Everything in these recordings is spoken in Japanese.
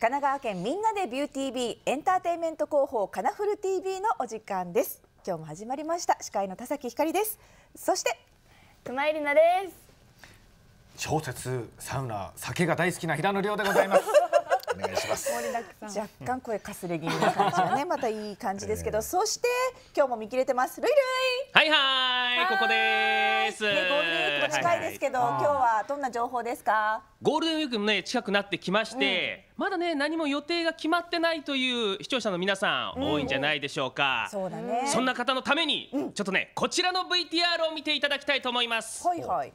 神奈川県みんなでビューティービーエンターテインメント広報カナフル TV のお時間です。今日も始まりました。司会の田崎ひかりです。そして熊井里奈です。小説サウナ酒が大好きな平野亮でございます。お願いします。若干声かすれ気味な感じがねまたいい感じですけど、そして今日も見切れてます。ルイルイはいはいここです、ね、ゴールデンウィークも近いですけど、は今日はどんな情報ですか？ゴールデンウィークもね近くなってきまして、まだね何も予定が決まってないという視聴者の皆さん多いんじゃないでしょうか、そうだね。そんな方のために、ちょっとねこちらの VTR を見ていただきたいと思います。はいはい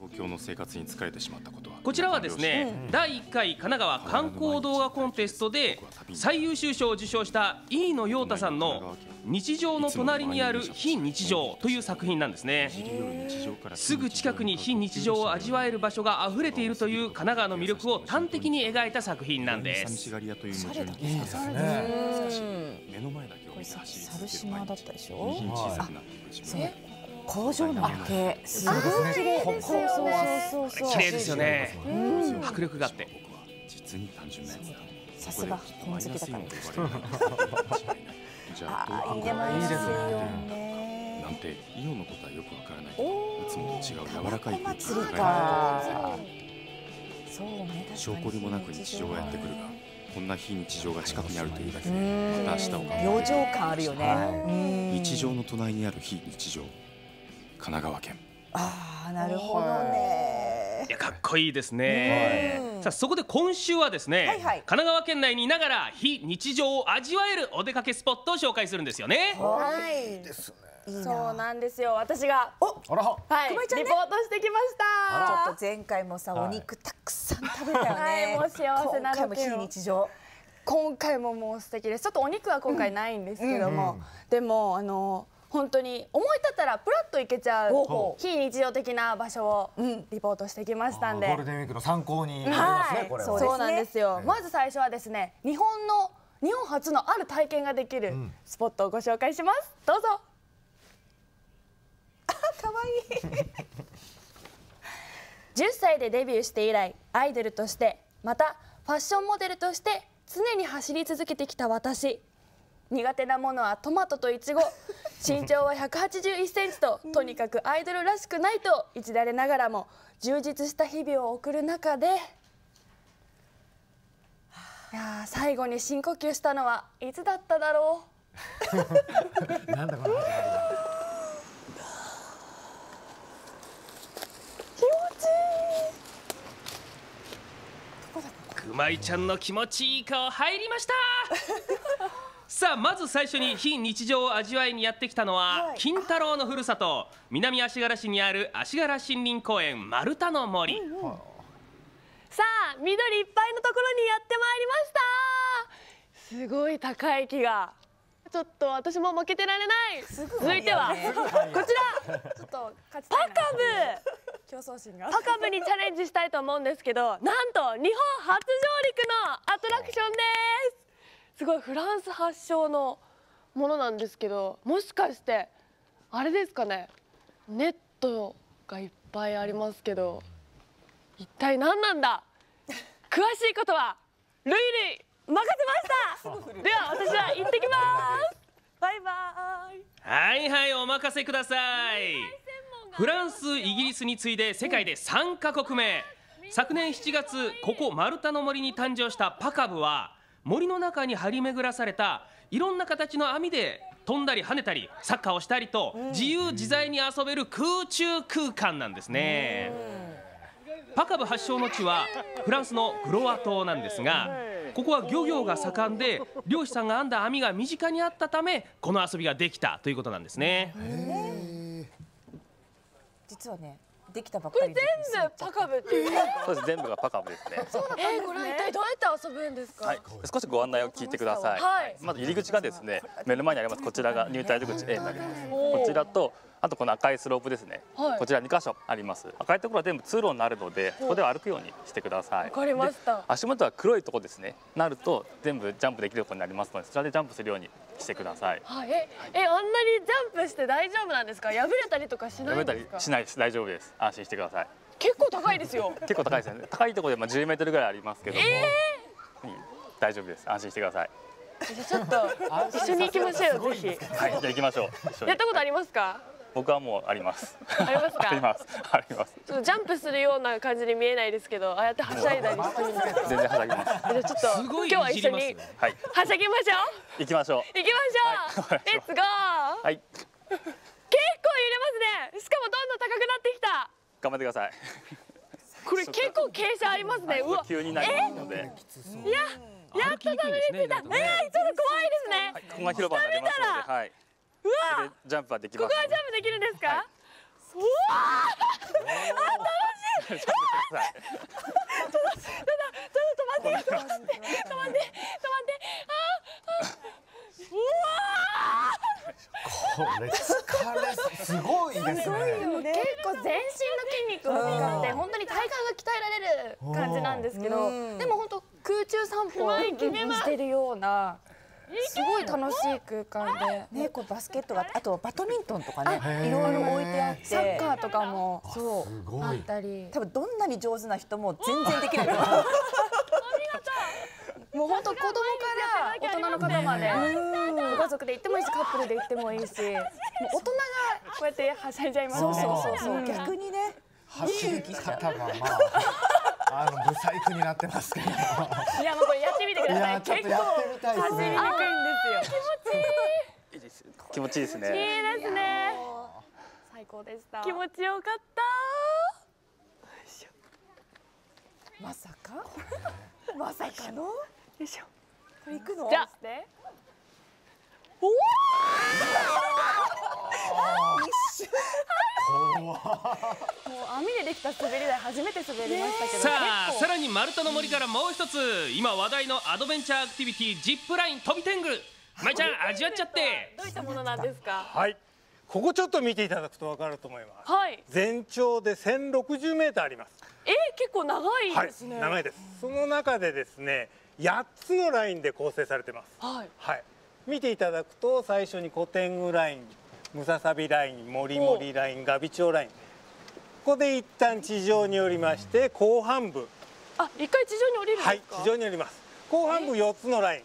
東京の生活に疲れてしまったことは。こちらはですね、第1回神奈川観光動画コンテストで最優秀賞を受賞した飯野陽太さんの「日常の隣にある非日常」という作品なんですね。すぐ近くに非日常を味わえる場所が溢れているという神奈川の魅力を端的に描いた作品なんです。寂しがり屋という矛盾にいいですね。目の前だけ猿島だったでしょ？右に小さくなってい。く自分工場の夜景すごい綺麗ですよね。そうそうそう綺麗ですよね。うん。迫力があって。僕は実に単純なやつださすが本好きだからじゃあいいでますよいいですねなんてイオンのことはよくわからないけどいつもと違う柔らかい空気が。かそうね。証に拠りもなく日常がやってくるがこんな非日常が近くにあるというだけでうんまた明日を感あるよね、日常の隣にある非日常神奈川県。ああなるほどね。いやかっこいいですね。うん。さあそこで今週はですね、はいはい。神奈川県内にいながら非日常を味わえるお出かけスポットを紹介するんですよね。はい。ですね。いいなそうなんですよ。私があら。はい熊井ちゃんね。リポートしてきました。ちょっと前回もさ、はい。お肉たくさん食べたよね、はい。もう幸せな今回も日常今回ももう素敵です。ちょっとお肉は今回ないんですけども、でもあの本当に思い立ったらプラッと行けちゃう非日常的な場所をうん。リポートしてきましたんで、ゴールデンウィークの参考になりますね、はい。これは。そうなんですよ、ええ。まず最初はですね日本の日本初のある体験ができるん。スポットをご紹介します。どうぞ。可愛いい。10歳でデビューして以来アイドルとしてまたファッションモデルとして常に走り続けてきた私苦手なものはトマトとイチゴ。身長は181センチととにかくアイドルらしくないといじられながらも充実した日々を送る中で。いやー最後に深呼吸したのはいつだっただろう？なんだこの始まりは。気持ちいい。熊井ちゃんの気持ちいい顔入りましたさあまず最初に非日常を味わいにやってきたのは、はい。金太郎のふるさと南足柄市にある足柄森林公園丸太の森、さあ緑いっぱいのところにやってまいりました。すごい高い木が。ちょっと私も負けてられない。続いてはこちら。ちょっとパカブ競争心が。パカブにチャレンジしたいと思うんですけどなんと日本初上陸のアトラクションですすごいフランス発祥のものなんですけどもしかしてあれですかね？ネットがいっぱいありますけど一体何なんだ？詳しいことはルイルイ任せました！では私は行ってきます！バイバイ。はいはいお任せください。フランスイギリスに次いで世界で3カ国目。昨年7月ここマルタの森に誕生したパカブは森の中に張り巡らされたいろんな形の網で飛んだり跳ねたりサッカーをしたりと自由自在に遊べる空中空間なんですね。パカブ発祥の地はフランスのグロワ島なんですがここは漁業が盛んで漁師さんが編んだ網が身近にあったためこの遊びができたということなんですね。実はねできたばっかりで全部パカブっていうそうです全部がパカブですね。えー、これは一体どうやって遊ぶんですか？はい、少しご案内を聞いてください。はいまず入り口がですね、目の前にありますこちらが入退場口 A になります。こちらとあとこの赤いスロープですね。はいこちら2箇所あります。赤いところは全部通路になるので、ここでは歩くようにしてください。わかりましたで足元は黒いところですね。なると全部ジャンプできるところになりますので、そちらでジャンプするようにしてください。はい、え、え、あんなにジャンプして大丈夫なんですか？破れたりとかしないんですか？しないです。大丈夫です。安心してください。結構高いですよ。結構高いですよね。高いところでまあ10メートルぐらいありますけども。いい大丈夫です安心してくださいじゃあちょっと 一緒に行きましょうよぜひはいじゃあ行きましょうやったことありますか？僕はもうあります。ありますか？あります。あります。ちょっとジャンプするような感じに見えないですけどああやってはしゃいだりするんですか全然はしゃぎます。じゃあちょっと今日はい一緒にはい。はしゃぎましょう。行きましょう。行きましょう、はい。レッツゴー、はい。結構揺れますね。しかもどんどん高くなってきた。頑張ってください。これ結構傾斜ありますね。うわ。急になりますので。やっとた。どり着いたえー、ちょっと怖いですね、はい。ここが広場になりますのではいジャンプはできここますはジャンプできるんですか、はうわジャンプしてくださいーちょっと止まって止まって止まって止まってこれ疲れすごいですね結構全身の筋肉を使って本当に体幹が鍛えられる感じなんですけどでも本当空中散歩をしてるようなすごい楽しい空間で。ねこうバスケットがあとバドミントンとかねいろいろ置いてあって。サッカーとかもそうすごい。あったり。多分どんなに上手な人も全然できないもう本当子供から大人の方まで。ご家族で行ってもいいしカップルで行ってもいいし。もう大人がこうやってはしゃいじゃいますね。そうそうそうそう。うん。逆にね走り方がまああのブサイクになってますけど。いやもうこれやってみてください。いやちょっとやってみたいですね。走りにくいんですよ。いいです気持ちいいですねいいですね。最高でした。気持ちよかった。まさか？まさかの？よいしょ。これ行くの？じゃあ。でもう網でできた滑り台初めて滑りましたけどさあさらに丸太の森からもう一つ今話題のアドベンチャーアクティビティジップライン飛び天狗。まいちゃん味わっちゃって。どういったものなんですか？はい。ここちょっと見ていただくと分かると思います。はい。全長で1060メーターあります。えー、結構長いはいですね。長いです。その中でですね8つのラインで構成されてます。はい。はい。見ていただくと最初にコテングラインムササビラインモリモリラインガビチョウラインここで一旦地上に降りまして後半部。あ一回地上に降りるんですか？はい地上に降ります。後半部4つのライン。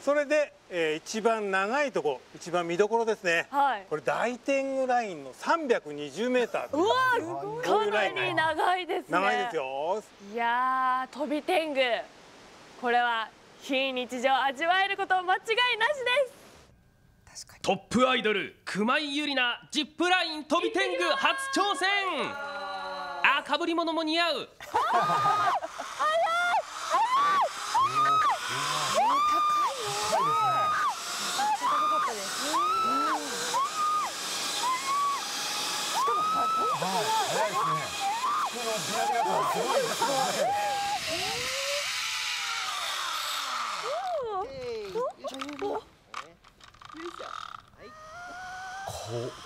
それで、えー一番長いところ一番見どころですね。はい。これ大天狗ラインの320メーター。うわかなり長いですね。長いですよ。いやー飛び天狗。これは非日常味わえること間違いなしですトップアイドル熊井ゆりなジップライン飛び天狗初挑戦。あかぶり物も似合う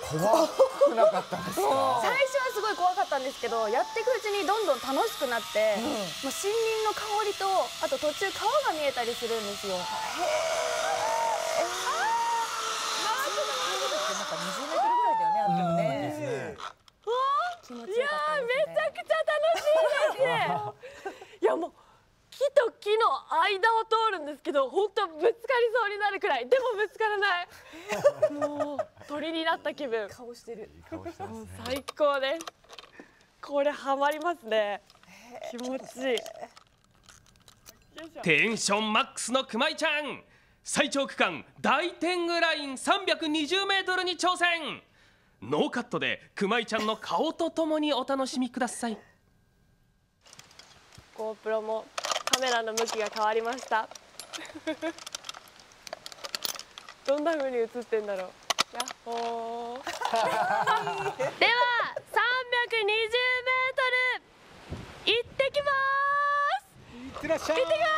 怖くなかったですか？最初はすごい怖かったんですけどやっていくうちにどんどん楽しくなって、もう森林の香りとあと途中川が見えたりするんですよ。なんか20メートルぐらいだよねあってもね。ですね気持ちよかったですね。めちゃくちゃ楽しい。ですねいやもう木と木の間を通るんですけど本当ぶつかりそうになるくらい。でもぶつからない。も う鳥になった気分。顔してる。最高ですこれハマりますね。気持ちいい。テンションマックスの熊井ちゃん。最長区間大天狗ライン320メートルに挑戦。ノーカットで熊井ちゃんの顔とともにお楽しみください。GoPro もカメラの向きが変わりました。どんな風に映ってんだろうやっほー。では320メートル行ってきます。いってらっしゃい。行ってきます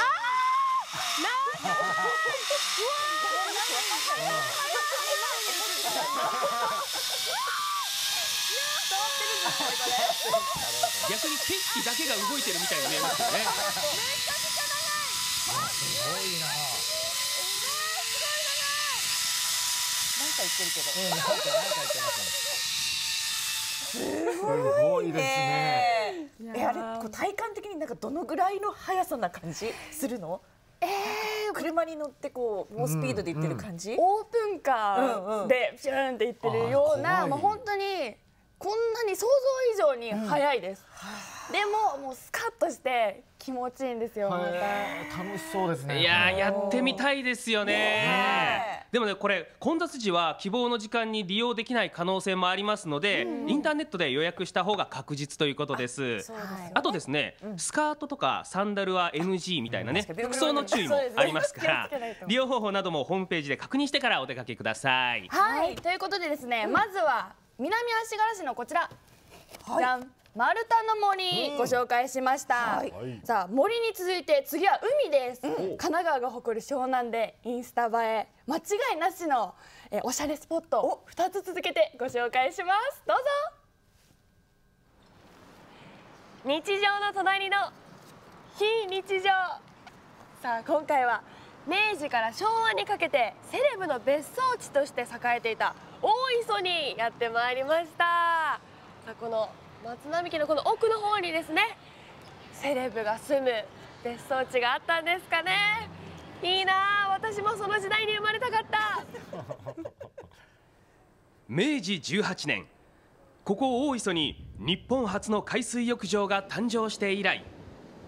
あー。な 逆に景色だけが動いてるみたいに見えますよね。なか言ってるけど。うんなんかなんか言ってますね。すごいですね。えあれこう体感的になんかどのぐらいの速さな感じ？するの？えー、車に乗ってこう猛スピードで行ってる感じ？オープンカうんうん。ーでピューンっていってるような、あー怖いもう本当にこんなに想像以上に速いです、でももうスカッとして気持ちいいんですよま楽しそうですね。いやーやってみたいですよね。ねでもねこれ混雑時は希望の時間に利用できない可能性もありますので、インターネットで予約した方が確実ということです。ね。あとですね、スカートとかサンダルは NG みたいなね、服装の注意もありますから利用方法などもホームページで確認してからお出かけください。はい、ということでですね、まずは南足柄市のこちら、じゃん丸太の森ご紹介しました、はい。さあ森に続いて次は海です、神奈川が誇る湘南でインスタ映え間違いなしのえおしゃれスポットを2つ続けてご紹介します。どうぞ。日常の隣の非日常。さあ今回は明治から昭和にかけてセレブの別荘地として栄えていた大磯にやってまいりました。さあこの松並木のこの奥の方にですねセレブが住む別荘地があったんですかね。いいなあ私もその時代に生まれたかった。明治18年ここ大磯に日本初の海水浴場が誕生して以来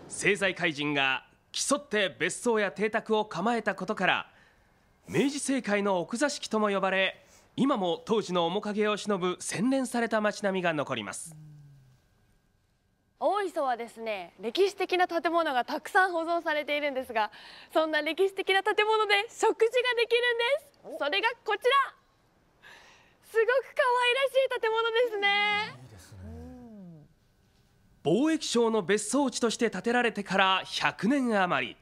政財界人が競って別荘や邸宅を構えたことから明治政界の奥座敷とも呼ばれ今も当時の面影を忍ぶ洗練された街並みが残ります。大磯はですね歴史的な建物がたくさん保存されているんですがそんな歴史的な建物で食事ができるんです。それがこちら。すごく可愛らしい建物ですね貿易商の別荘地として建てられてから100年余り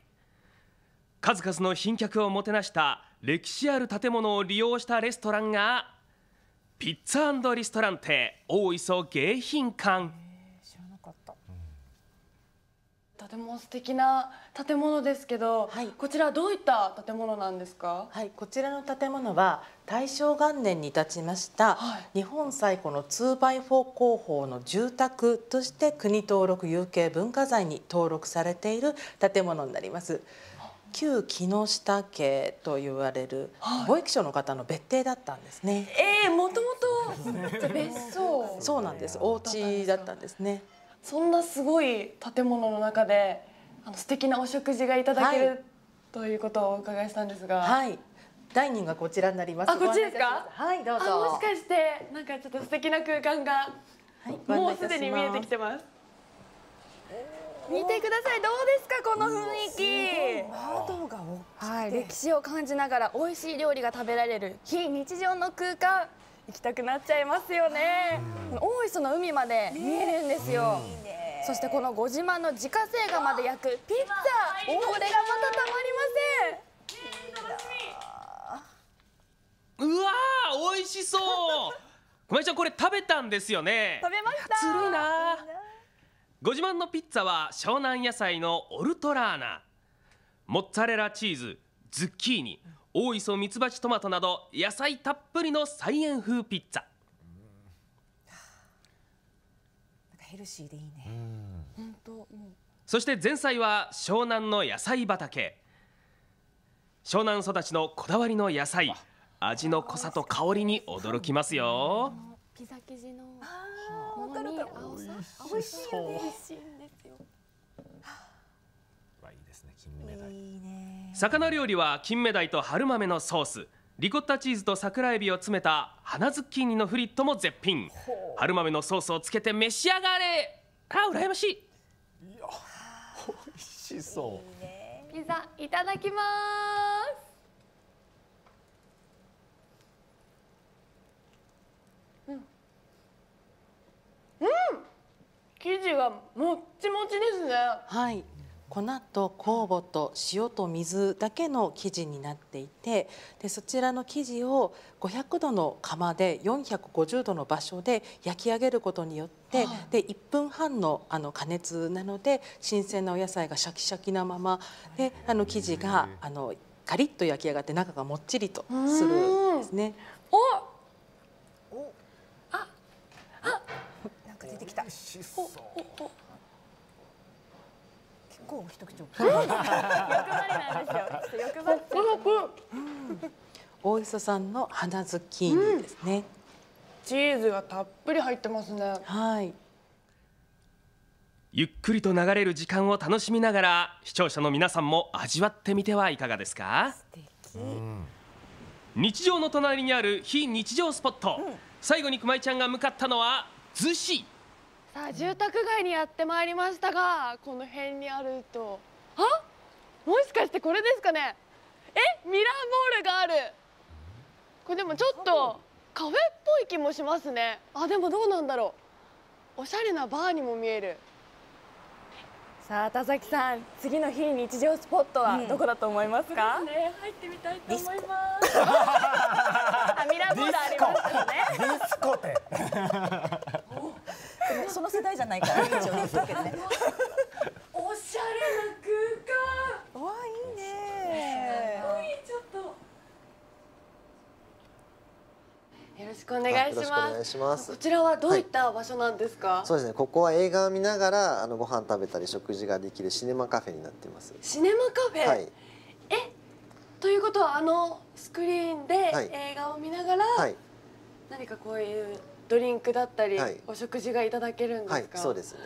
数々の賓客をもてなした歴史ある建物を利用したレストランがピッツァリストランテ大磯迎賓館。とても素敵な建物ですけど、はいこちらどういった建物なんですか？はい、こちらの建物は大正元年に建ちました、はい日本最古の 2x4 工法の住宅として国登録有形文化財に登録されている建物になります。旧木下家と言われる貿易商の方の別邸だったんですね。えー、もともと別荘そうなんです。お家だったんですね。そんなすごい建物の中であの素敵なお食事がいただける、はい。ということをお伺いしたんですが、はい。ダイニングがこちらになります。あこっちですか？はい、どうあぞ。もしかしてなんかちょっと素敵な空間がはい。もうすすでに見えてきてます？見てください。どうですかこの雰囲気？窓が大きはい、歴史を感じながら美味しい料理が食べられる非日常の空間行きたくなっちゃいますよね。大磯の海まで見えるんですよ、そしてこのご自慢の自家製釜で焼くピッツァこれがまたたまりまうわー美味しそう。小林ちゃんこれ食べたんですよね。せん食べました。ずるいなご自慢のピッツァは湘南野菜のオルトラーナ。モッツァレラチーズズッキーニ大磯ミツバチトマトなど野菜たっぷりの菜園風ピッツァ。なんかヘルシーでいいね。本当もうそして前菜は湘南の野菜畑。湘南育ちのこだわりの野菜。味の濃さと香りに驚きますよ。ピザ生地の。ものに青さ美味しいよね。美味しいんですよ。わいいですね金目鯛いいね。魚料理は金目鯛と春豆のソース。リコッタチーズと桜エビを詰めた花ズッキーニのフリットも絶品。春豆のソースをつけて召し上がれ。あ羨ましい。美味しそう。ピザいただきます。うん、うん、生地がもっちもちですね。はい。粉と酵母と塩と水だけの生地になっていてでそちらの生地を500度の窯で450度の場所で焼き上げることによって、で1分半のあの加熱なので新鮮なお野菜がシャキシャキなままであの生地があのカリッと焼き上がって中がもっちりとするんですね。おなんか出てきた。美味しそう構一口欲張りなんですよ。欲張っち大磯産の花ズッキーニですね。チーズがたっぷり入ってますねはい。ゆっくりと流れる時間を楽しみながら視聴者の皆さんも味わってみてはいかがですか？日常の隣にある非日常スポット、最後に熊井ちゃんが向かったのは逗子さあ住宅街にやってまいりましたがこの辺にあると。あ？もしかしてこれですかね？え？ミラーボールがある。これでもちょっとカフェっぽい気もしますね。あでもどうなんだろう。おしゃれなバーにも見える。さあ田崎さん次の非日常スポットはどこだと思いますか、ね入ってみたいと思います。あミラーボールありますよね。ディスコその世代じゃないから一応言っとくけどね。おしゃれな空間わあいいね。ちょっとよろしくお願いしよろしくおます願いしますこちらはどういった場所なんですか、そうですね。ここは映画を見ながらあのご飯食べたり食事ができるシネマカフェになっていますシネマカフェ、はいということはあのスクリーンで映画を見ながら、はい何かこういうドリンクだったり、はい。お食事がいただけるんですか、はいそうですね。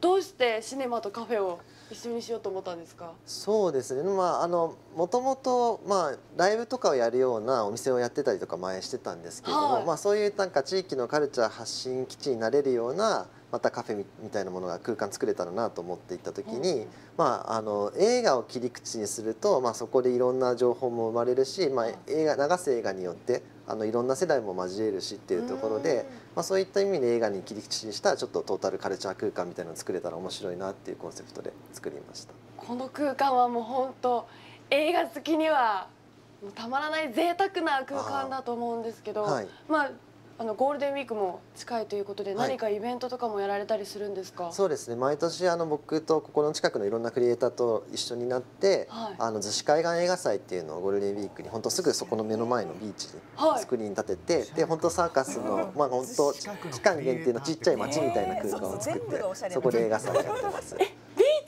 どうしてシネマとカフェを一緒にしようと思ったんですか？そうですね。まああのもともとまあライブとかをやるようなお店をやってたりとか前してたんですけれども、はい。まあそういうなんか地域のカルチャー発信基地になれるようなまたカフェみみたいなものが空間作れたらなと思っていった時に、まあ、あの映画を切り口にすると、まあ、そこでいろんな情報も生まれるし、まあ、映画流す映画によってあのいろんな世代も交えるしっていうところで、まあ、そういった意味で映画に切り口にしたちょっとトータルカルチャー空間みたいなのを作れたら面白いなっていうコンセプトで作りました。この空間はもう本当映画好きにはもうたまらない贅沢な空間だと思うんですけど、はいまああのゴールデンウィークも近いということではい。何かイベントとかもやられたりするんですか、そうですね。毎年あの僕とここの近くのいろんなクリエイターと一緒になって、はい。あの逗子海岸映画祭っていうのをゴールデンウィークに本当すぐそこの目の前のビーチにはい。スクリーン立てて、で本当サーカスの まあ本当期間限定のちっちゃい街みたいな空間を作ってそこで映画祭やってます。ビー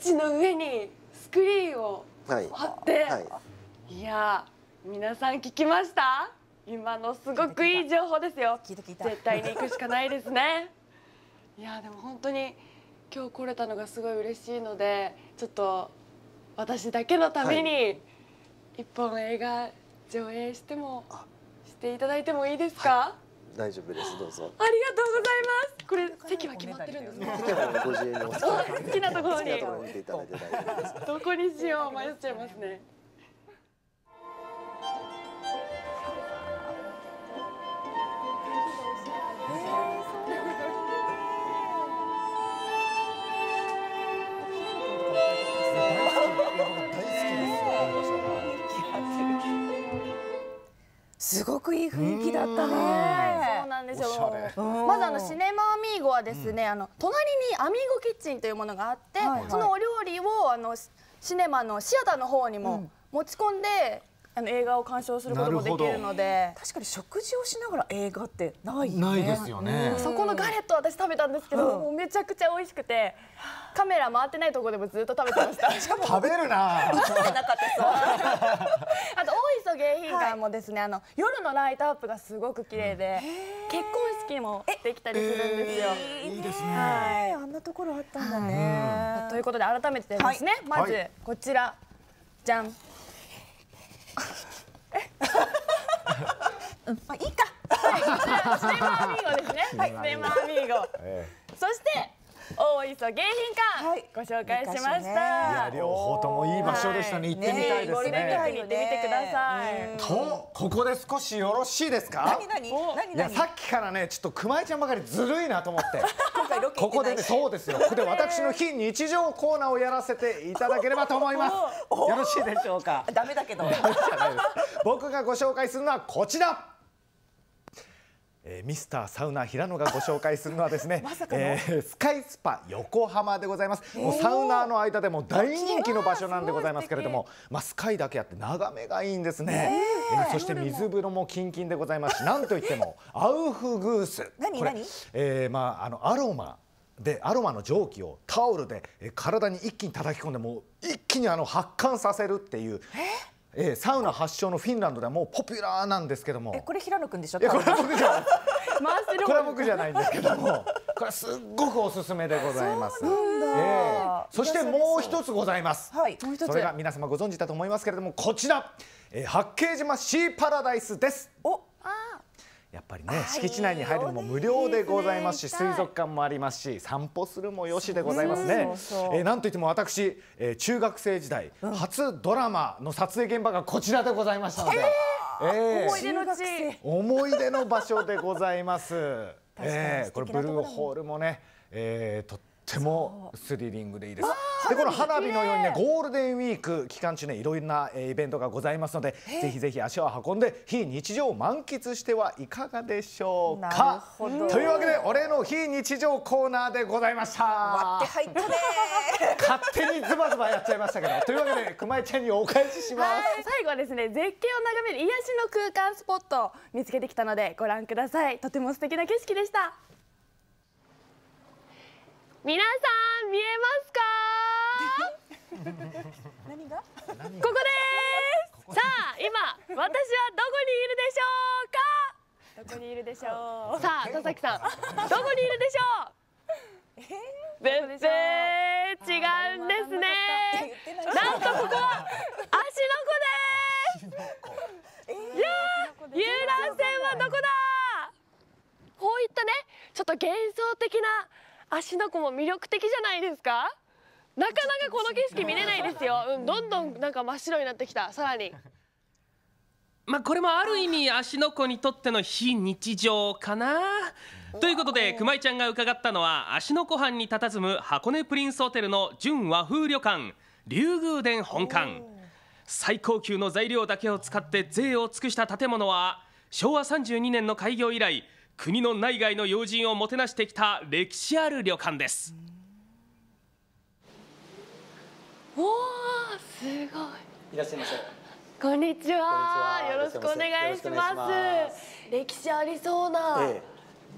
チの上にスクリーンをはい。貼って、はい。い、やー皆さん聞きました？今のすごくいい情報ですよ。絶対に行くしかないですね。いやーでも本当に今日来れたのがすごい嬉しいのでちょっと私だけのために一本映画上映してもしていただいてもいいですか、大丈夫ですどうぞ。ありがとうございます。これ席は決まってるんですか席はご自由にお好きな好きなところに。好きなところに見ていただいて大丈夫です。どこにしよう迷っちゃいますねすごくいい雰囲気だったね。そうなんですよ。まずあのシネマアミーゴはですね、あの隣にアミーゴキッチンというものがあって、はいはい。そのお料理をあのシシネマのシアターの方にも持ち込んで、あの映画を鑑賞することもできるので。確かに食事をしながら映画ってないよね。ないですよね。うん。そこのガレット私食べたんですけど、もうめちゃくちゃ美味しくてカメラ回ってないところでもずっと食べてました。しかも食べるな あと大磯迎賓館もですね、あの夜のライトアップがすごく綺麗で、結婚式もできたりするんですよ。いいですはい、あんなところあったんだね。ということで改めてですね、まずはい。こちら。じゃん。うん、まあいいか。はい、こちらシネマアミーゴですね。はい、シネマアミーゴ。そして大磯迎賓館、ご紹介しました。いや両方ともいい場所でしたね。行ってみたいですね。に行ってみてください。とここで少しよろしいですか？何何何？いやさっきからねちょっと熊井ちゃんばかりずるいなと思って。ここでねそうですよ。ここで私の非日常コーナーをやらせていただければと思います。よろしいでしょうか？ダメだけど。僕がご紹介するのはこちら。えーミスターサウナ平野がご紹介するのはですね、えースカイスパ横浜でございます。もうサウナーの間でも大人気の場所なんでございますけれども、まあスカイだけあって眺めがいいんですね。えーそして水風呂もキンキンでございますし、なんといってもアウフグース。これ何？何えーまああのアロマでアロマの蒸気をタオルでえ体に一気に叩き込んでもう一気にあの発汗させるっていう。えー？サウナ発祥のフィンランドではもうポピュラーなんですけども。えこれ平野くんでしょ？これは僕じゃない。これは僕じゃないんですけども。これすっごくおすすめでございます。ええ。そしてもう一つございます。はいもう一つ。それが皆様ご存知だと思いますけれどもこちら、えー八景島シーパラダイスです。おやっぱりね敷地内に入るのも無料でございますし水族館もありますし散歩するもよしでございますね。えーなんといっても私、えー中学生時代、初ドラマの撮影現場がこちらでございましたので、えー思い出の地。思い出の場所でございます。えー素これブルーホールもね、えーとってもスリリングでいいです。でこの花火のようにねゴールデンウィーク期間中ねいろいろなえーイベントがございますので、ぜひぜひ足を運んで非日常を満喫してはいかがでしょうなるか。ほどというわけで俺の非日常コーナーでございました。割って入ったね 勝手にズバズバやっちゃいましたけど、というわけで熊井ちゃんにお返しします。最後はですね絶景を眺める癒しの空間スポットを見つけてきたのでご覧くださいとても素敵な景色でした皆さん見えますか？何が？ここです！さあ今私はどこにいるでしょうか？どこにいるでしょう？さあ田崎さんどこにいるでしょう？全然違うんですね。なんとここは芦ノ湖です。いやー遊覧船はどこだ？こういったねちょっと幻想的な芦ノ湖も魅力的じゃないですか？なかなかこの景色見れないですよ、うん、どんどんなんか真っ白になってきた。さらに。まあこれもある意味芦ノ湖にとっての非日常かな。ということで熊井ちゃんが伺ったのは芦ノ湖畔に佇む箱根プリンスホテルの純和風旅館龍宮殿本館。最高級の材料だけを使って贅を尽くした建物は昭和32年の開業以来国の内外の要人をもてなしてきた歴史ある旅館です。おおすごい。いらっしゃいませ。こんにちは。こんにちは。よろしくお願いしまます。歴史ありそうなええ。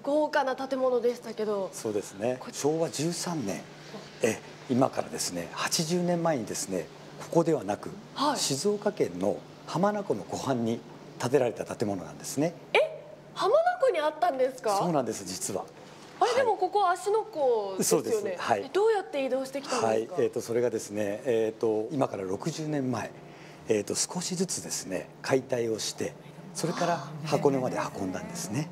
豪華な建物でしたけど。そうですね。昭和13年、え今からですね、80年前にですね、ここではなく、はい。静岡県の浜名湖の湖畔に建てられた建物なんですね。浜名湖にあったんです。かそうなんです実は。あれでもここ芦ノ湖ですよね。はい。えどうやって移動してきたんはいですか、、えっ、とそれがですね、えっ、と今から60年前、えっ、と少しずつですね解体をして、それから箱根まで運んだんですね。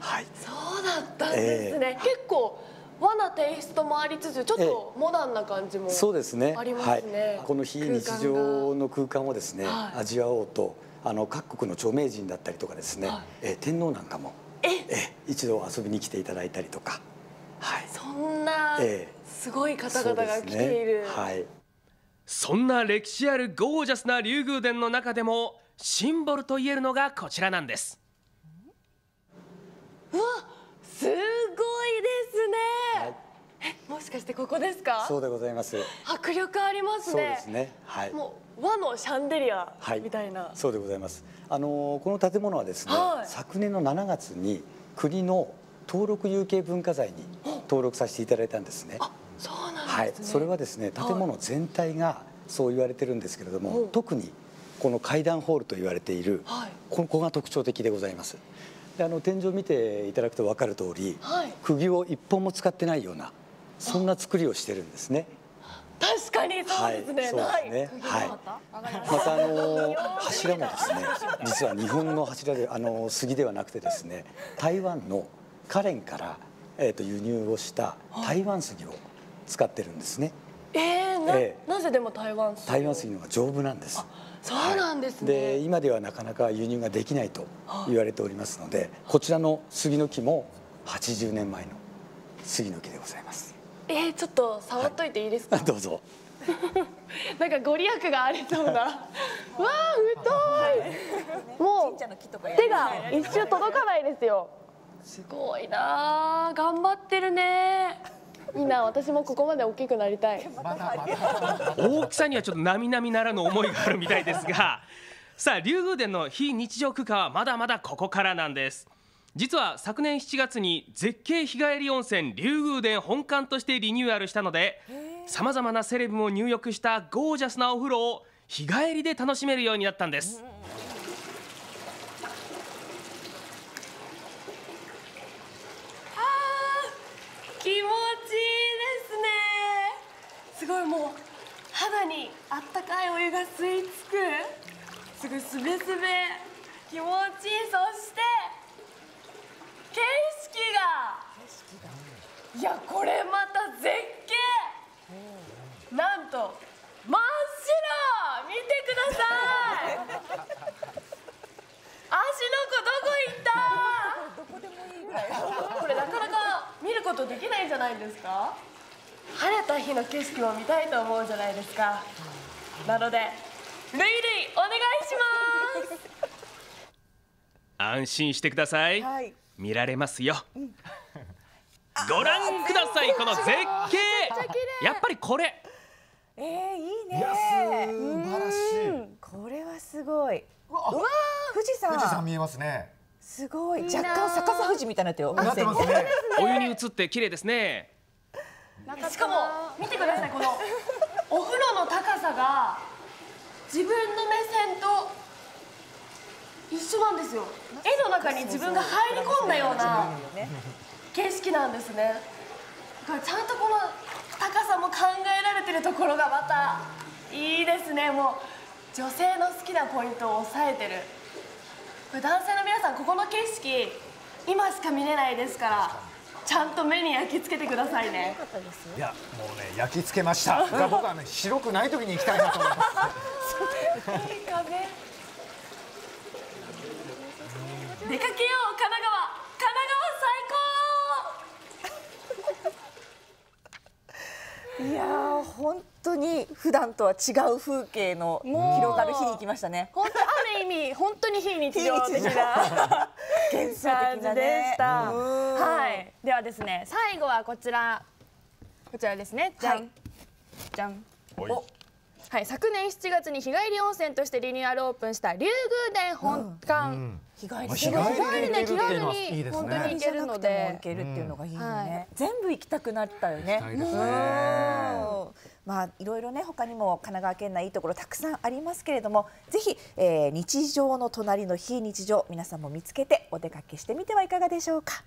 はい。そうだったんですね、結構和なテイストもありつつちょっとモダンな感じもそうですね。ありますね。はい。この非日常の空間をですね、はい。味わおうと、あの各国の著名人だったりとかですね、はい。えー天皇なんかもえ一度遊びに来ていただいたりとか、はい。そんなええ。すごい方々が来ている、ね。はい。そんな歴史あるゴージャスな竜宮殿の中でもシンボルといえるのがこちらなんです。うわすごいですね、えもしかしてここですか？そうでございます。迫力ありますね。そうですね。はい。もう和のシャンデリアはい。みたいな、そうでございます。あのーこの建物はですね、はい。昨年の7月に国の登録有形文化財に登録させていただいたんですね。そうなんですね、はい、それはですね建物全体がそう言われてるんですけれども、特にこの階段ホールと言われている、はい。ここが特徴的でございます。であの天井を見ていただくと分かる通り、はい。釘を一本も使ってないようなそんな作りをしてるんですね。確かにそうですね、はい。そうですね。はい。また。あの柱もですね実は日本の柱であの杉ではなくてですね台湾のカレンから、えー、と輸入をした台湾杉を使ってるんですね。えー、なえなぜでも台湾台湾杉の方が丈夫なんです。そうなんですね、で今ではなかなか輸入ができないと言われておりますのでこちらの杉の木も80年前の杉の木でございますえー、ちょっと触っといていいですか、どうぞ。なんかご利益がありそうな。わあ太い。もう手が一周届かないですよ。すごいなあ。頑張ってるね。いいな私もここまで大きくなりたい。大きさにはちょっと並々ならぬ思いがあるみたいですが。さあ竜宮殿の非日常空間はまだまだここからなんです実は昨年7月に絶景日帰り温泉竜宮殿本館としてリニューアルしたのでさまざまなセレブも入浴したゴージャスなお風呂を日帰りで楽しめるようになったんです。気持ちいいですね。すごいもう肌にあったかいお湯が吸い付く。すごいすべすべ。気持ちいいそして景色がいやこれまた絶景。なんと真っ白見てください。足の子どこ行った？どこでもいいぐらいこれなかなか見ることできないんじゃないですか。晴れた日の景色も見たいと思うじゃないですか。なのでルイルイお願いします。安心してください、はい。見られますよ、ご覧ください。この絶景。やっぱりこれ。えー、いいね。いや素晴らしい。うん。これはすごい。うわわ富士山富士山見えますね。すごい。若干逆さ富士みたいになってるよ。なってますね。お湯に映って綺麗ですね。しかも見てくださいこのお風呂の高さが自分の目線と一緒なんですよ。絵の中に自分が入り込んだような景色なんですね。ちゃんとこの高さも考えられてるところがまたいいですね。もう女性の好きなポイントを抑えてる。これ男性の皆さんここの景色今しか見れないですからちゃんと目に焼き付けてくださいね。いやもうね焼き付けました。が僕はね白くない時に行きたいなと思います。いい風。出かけよう神奈川神奈いやー本当に普段とは違う風景の広がる日に来ましたね。本当ある意味本当に非日常的な 幻想的なね。した。うん。はい。ではですね、最後はこちら。こちらですね。じゃん、はい。じゃん。おはい、昨年7月に日帰り温泉としてリニューアルオープンした竜宮殿本館。日帰り。日日帰りで気軽いいにですね。本当に行けるの行で。けるっていうのがいいよはね、全部行きたくなったよねまあいろいろね他にも神奈川県内いいところたくさんありますけれどもぜひ、えー日常の隣の非日常皆さんも見つけてお出かけしてみてはいかがでしょうか